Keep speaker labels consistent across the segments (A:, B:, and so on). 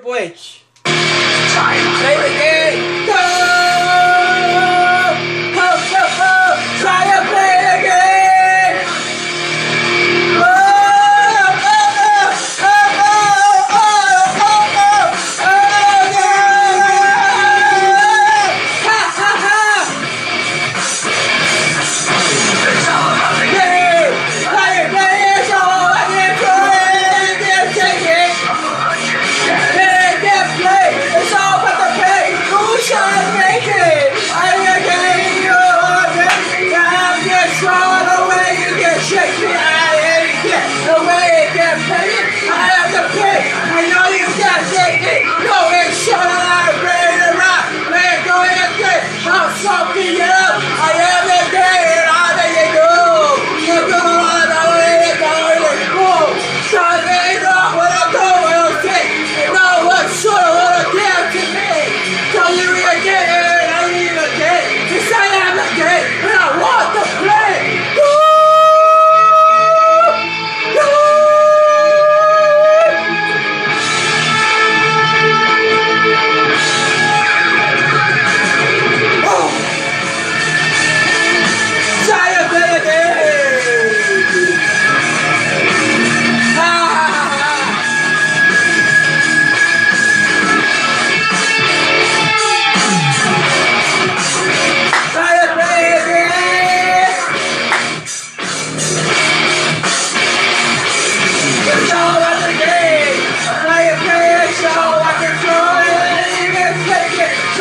A: Poet. Say it again.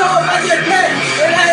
A: show up at your pet.